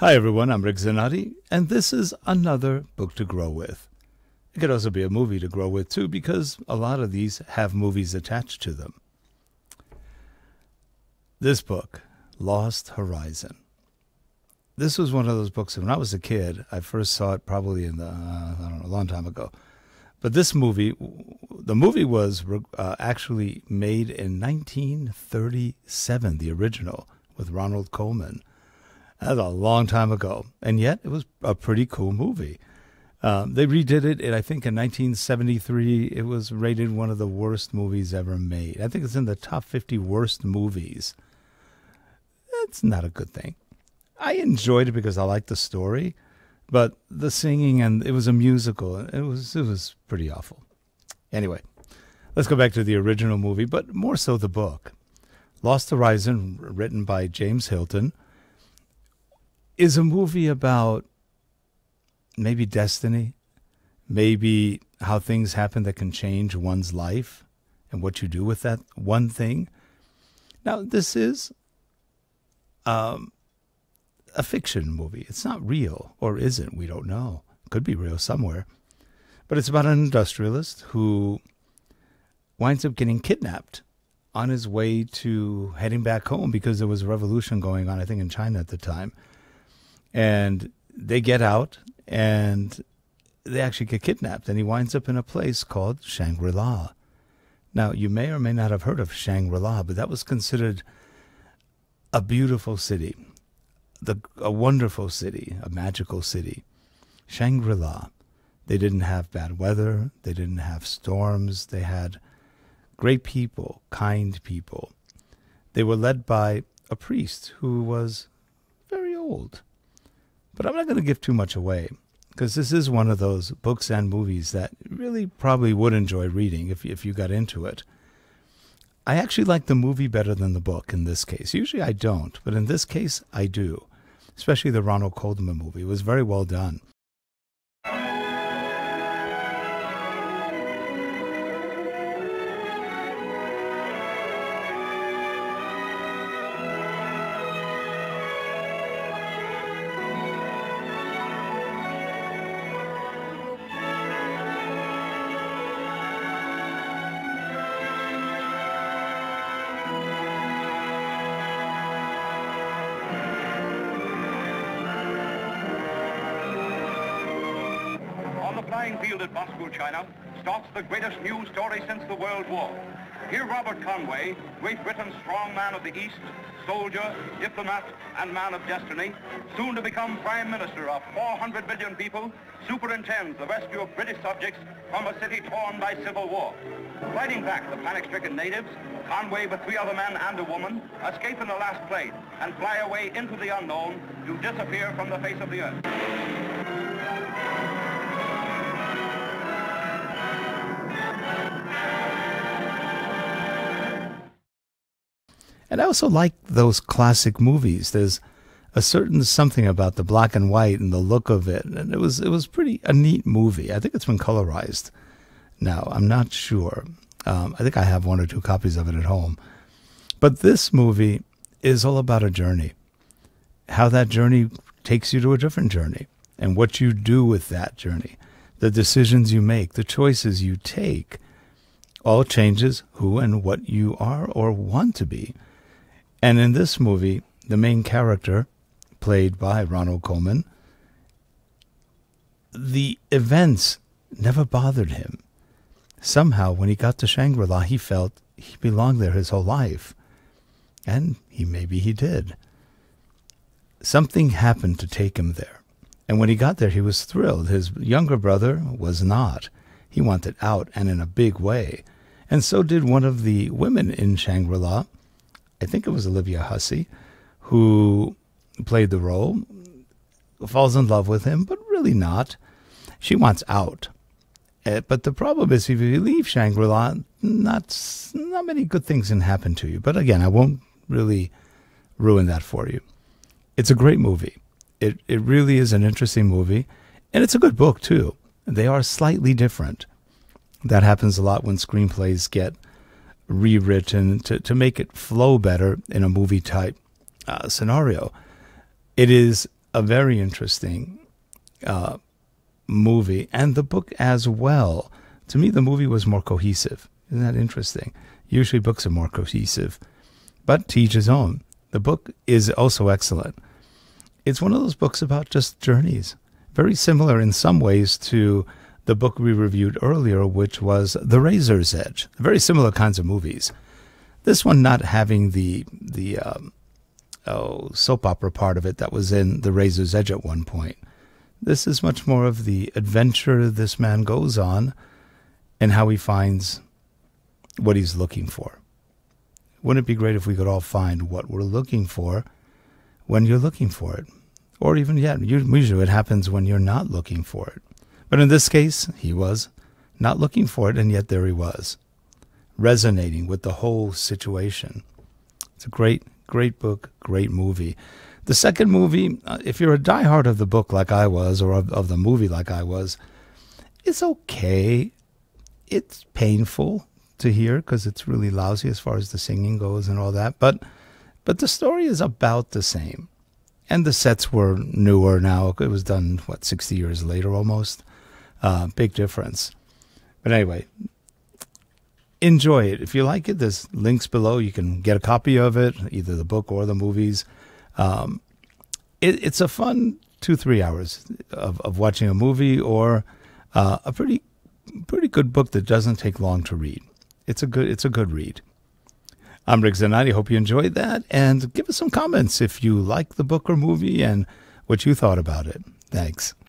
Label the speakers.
Speaker 1: Hi, everyone. I'm Rick Zanotti, and this is another book to grow with. It could also be a movie to grow with, too, because a lot of these have movies attached to them. This book, Lost Horizon. This was one of those books, when I was a kid, I first saw it probably in the, uh, I don't know, a long time ago. But this movie, the movie was uh, actually made in 1937, the original, with Ronald Colman. That was a long time ago, and yet it was a pretty cool movie. Um, they redid it, and I think in 1973, it was rated one of the worst movies ever made. I think it's in the top 50 worst movies. That's not a good thing. I enjoyed it because I liked the story, but the singing and it was a musical. It was it was pretty awful. Anyway, let's go back to the original movie, but more so the book. Lost Horizon, written by James Hilton, is a movie about maybe destiny, maybe how things happen that can change one's life and what you do with that one thing. Now, this is um, a fiction movie. It's not real, or isn't. We don't know. It Could be real somewhere. But it's about an industrialist who winds up getting kidnapped on his way to heading back home because there was a revolution going on, I think, in China at the time. And they get out and they actually get kidnapped, and he winds up in a place called Shangri La. Now, you may or may not have heard of Shangri La, but that was considered a beautiful city the, a wonderful city, a magical city, Shangri La. They didn't have bad weather, they didn't have storms, they had great people, kind people. They were led by a priest who was very old. But I'm not going to give too much away because this is one of those books and movies that you really probably would enjoy reading if, if you got into it. I actually like the movie better than the book in this case. Usually I don't, but in this case I do especially the Ronald Colman movie. It was very well done.
Speaker 2: Flying field at Baskul, China, starts the greatest news story since the World War. Here Robert Conway, Great Britain's strong man of the East, soldier, diplomat, and man of destiny, soon to become Prime Minister of 400 million people, superintends the rescue of British subjects from a city torn by civil war. Fighting back the panic-stricken natives, Conway with three other men and a woman escape in the last plane and fly away into the unknown to disappear from the face of the earth.
Speaker 1: And I also like those classic movies. There's a certain something about the black and white and the look of it, and it was it was pretty a neat movie. I think it's been colorized now. I'm not sure. Um, I think I have one or two copies of it at home. But this movie is all about a journey, how that journey takes you to a different journey, and what you do with that journey, the decisions you make, the choices you take, all changes who and what you are or want to be. And in this movie, the main character, played by Ronald Colman, the events never bothered him. Somehow, when he got to Shangri La, he felt he belonged there his whole life. And he maybe he did. Something happened to take him there. And when he got there, he was thrilled. His younger brother was not. He wanted out, and in a big way. And so did one of the women in Shangri La, I think it was Olivia Hussey, who played the role, falls in love with him, but really not. She wants out. Uh, but the problem is, if you leave Shangri La, not, not many good things can happen to you. But again, I won't really ruin that for you. It's a great movie. It, it really is an interesting movie. And it's a good book, too. They are slightly different. That happens a lot when screenplays get rewritten to, to make it flow better in a movie type uh, scenario. It is a very interesting uh, movie, and the book as well. To me, the movie was more cohesive. Isn't that interesting? Usually, books are more cohesive, but to each his own. The book is also excellent. It's one of those books about just journeys, very similar in some ways to the book we reviewed earlier, which was The Razor's Edge. Very similar kinds of movies. This one not having the the um, oh, soap opera part of it that was in The Razor's Edge at one point. This is much more of the adventure this man goes on and how he finds what he's looking for. Wouldn't it be great if we could all find what we're looking for when you're looking for it? Or even yet, usually it happens when you're not looking for it. But in this case, he was not looking for it, and yet there he was, resonating with the whole situation. It's a great, great book, great movie. The second movie, uh, if you're a diehard of the book like I was, or of, of the movie like I was, it's okay. It's painful to hear because it's really lousy as far as the singing goes and all that. But but the story is about the same, and the sets were newer now. It was done what sixty years later almost. Uh, big difference. But anyway, enjoy it. If you like it, there's links below. You can get a copy of it, either the book or the movies. Um, it, it's a fun two three hours of, of watching a movie or uh, a pretty pretty good book that doesn't take long to read. It's a good it's a good read. I'm Rick Zanotti. Hope you enjoyed that, and give us some comments if you like the book or movie and what you thought about it. Thanks.